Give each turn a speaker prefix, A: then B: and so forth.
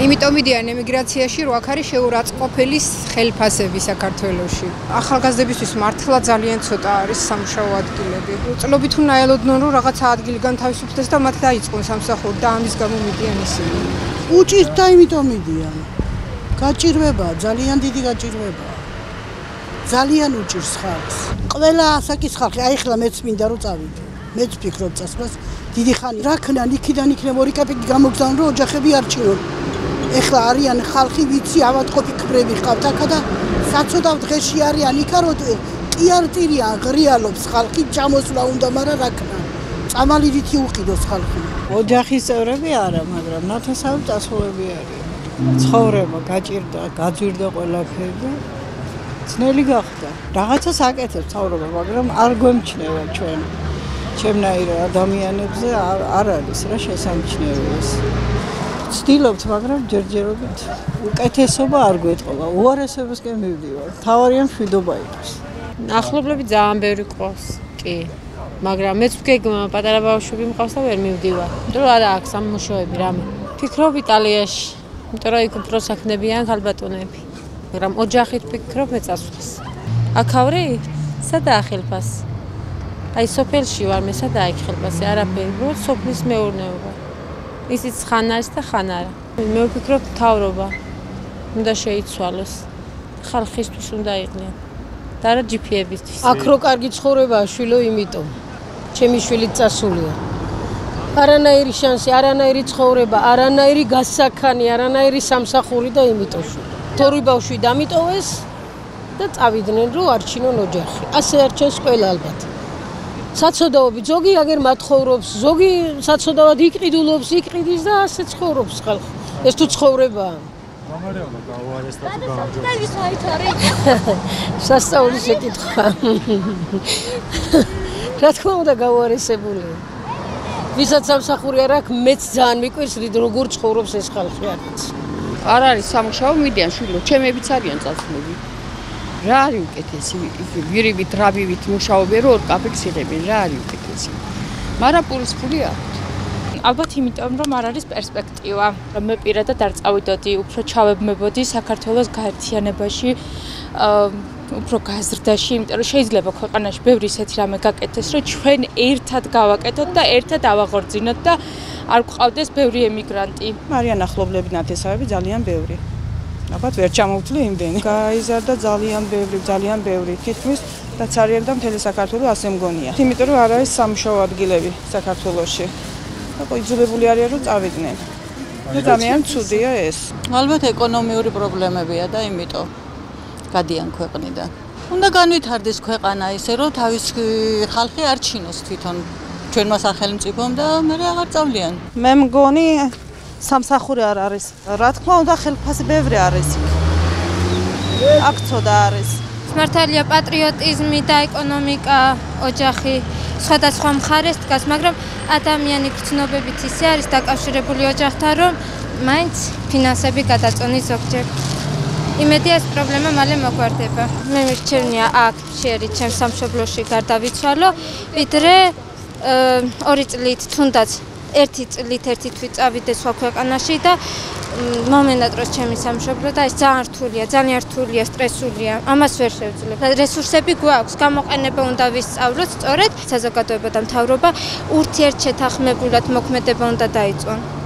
A: იმიტომ მიდიან ემიგრაციაში, რო აქ არის შეურაცხყოფელი ხელფასები საქართველოში. ახალგაზრდებისთვის მართლა ძალიან ცოტა არის სამუშაო ადგილები. წლობით უნდა ელოდნენ, რომ რაღაცა ადგილი განთავისუფლდეს და მათ დაიწყონ სამსახური და ამის გამო მიდიან ისინი.
B: უჭირთ და იმიტომ მიდიან. გაჭირვება, ძალიან დიდი გაჭირვება. ძალიან უჭირს ხალხს. ყველა ასაკის ხალხი, აი ხლა მეც მინდა რომ წავიდე. მეც ფიქრობ წასვლას. დიდი ხანი რა ქნა ნიქიდან იქნებ ორი კაპიკი გამოგზავნო რომ ოჯახები არ ჩინონ. ეხლა არიან ხალხი ვიცი ავადმყოფი კბრები ყავთ აქა და საწოდავ დღეში არიან იქა რომ ყიარტირია ღრიალობს ხალხი ჩამოსვლა უნდა მაგრამ რა ქნა. წამალი რითი უყიდოს ხალხი.
C: ოჯახის წევრები არა, მაგრამ ნათესავი წასულები არიან. ცხოვრება გაჭირდა, გაძვირდა ყველაფერი და ძნელი გახდა. რაღაცას აკეთებს ცხოვრება, მაგრამ არ გვემჩნევა ჩვენ. ჩემნაირ ადამიანებზე არ არის რა შესამჩნევი ეს. ვცდილობთ, მაგრამ ჯერჯერობით უკეთესობა არ გვეტყობა. უარესობისკენ მივდივარ. თავარია მშვიდობა იყოს.
D: ახლობლები ძალიან ბევრი ყავს. კი. მაგრამ მეც ვგეგ პატარა ბავშვები მყავს და ვერ მივდივარ. იმიტომ რომ არა აქვს სამუშოები რამე. ფიქრობ იტალიაში. იმიტომ რომ იქ უფრო საქმნებიან ხალბატონები. მაგრამ ოჯახით ფიქრობ მეწასვლას. აქავრი? სადაა ხელფასი? აი სოფელში ვარ მე სადა იქ ხელფასი არაფერი რო სოფლის მეურნეობა ისიც ხან არის და ხან არა მე ვფიქრობ თავრობა უნდა შეიცვალოს. ხალხისთვის უნდა იყნიან. და რა ჯიფიებისთვის.
E: აქ რო კარგი ცხოვრებაა შვილო იმიტომ. ჩემი შვილი წასულია. არანაირი შანსი არანაირი ცხოვრება არანაირი გასაქანი არანაირი სამსახური და იმიტომ. თორი ბავშვი დამიტოვეს და წავიდნენ რომ არჩინონ ოჯახი ასე არჩენს ყველა ალბათ საცოდაობი ზოგი აგერ მათხოვრობს ზოგი საცოდავად იყიდულობს იყიდის და ასე ცხოვრობს ხალხი ეს თუ ცხოვრებაა გამარეალა გაუარეს და თუ გაამჯობ და ვის აიცარი სასწაულის ეკითხა რა თქმა უნდა გაუარესებული ვისაც სამსახური არ აქვს მეც ძალიან მიყვარს როგორ ცხოვრობს ეს ხალხი არც.
F: არ არის სამუშაო მიდიან შვილო ჩემებიც არიან წასვლები რა არის უკეთესი? ვირივით რავივით მუშაობენ რომ კაფექს იღებენ რა არის უკეთესი? მაგრამ პურის ფული აქვს
G: ალბათ იმიტომ რომ არ არის პერსპექტივა. რომ მე პირადად არ წავიდოდი უფრო ჩავებმებოდი საქართველოს გაერთიანებაში უფრო გაზრდაში იმიტომ რომ შეიძლება ქვეყანაში ბევრი ისეთი რამე გაკეთდეს რომ ჩვენ ერთად გავაკეთოთ და ერთად ავაღორძინოთ და არ გვყავდეს ბევრი ემიგრანტი.
C: მარიან ახლობლები ნათესავები ძალიან ბევრი ალბათ ვერ ჩამოვთვლი იმდენი. გაიზარდა ძალიან ბევრი, ძალიან ბევრი. თითქმის რაც არის და მთელი საქართველოს ასე მგონია. იმიტომ რომ არ არის სამშოუ ადგილები საქართველოში. და ყიძულებული არიან რომ წავიდნენ. და ძალიან ცუდია ეს.
H: ალბათ ეკონომიური პრობლემებია და იმიტომ გადიან ქვეყნიდან. უნდა განვითარდეს ქვეყანა ისე რომ თავის ხალხი არ ჩინოს თვითონ ჩვენმა სახელმწიფომ და მე აღარ წავლიან.
C: მე მგონი სამსახური არ არის. რა თქმა უნდა, ხელფასი ბევრი არის. აქ ცოტა არის.
I: მართალია პატრიოტიზმი და ეკონომიკა, ოჯახი სხვადასხვა მხარეს დგას, მაგრამ ადამიანი გრძნობებით ისე არის დაკავშირებული ოჯახთან, რომ მაინც ფინანსები გადაწონი ზოგჯერ. იმედია ეს პრობლემა მალე მოგვარდება. მე მირჩევნია აქ შეერი ჩემ სამშობლოში გარდავიცვალო, ვიდრე ორი წლით თუნდაც ერთი წლით ერთი თვით წავიდე სხვა ქვეყანაში და მომენატროს ჩემი სამშობლო და ეს ძალიან რთულია, ძალიან რთულია, სტრესულია. ამას ვერ შევძლებ. რესურსები გვაქვს, გამოყენება უნდა ვისწავლოთ, სწორედ საზოგადოება და მთავრობა ურთიერთშეთანხმებულად მოქმედება უნდა დაიწყონ.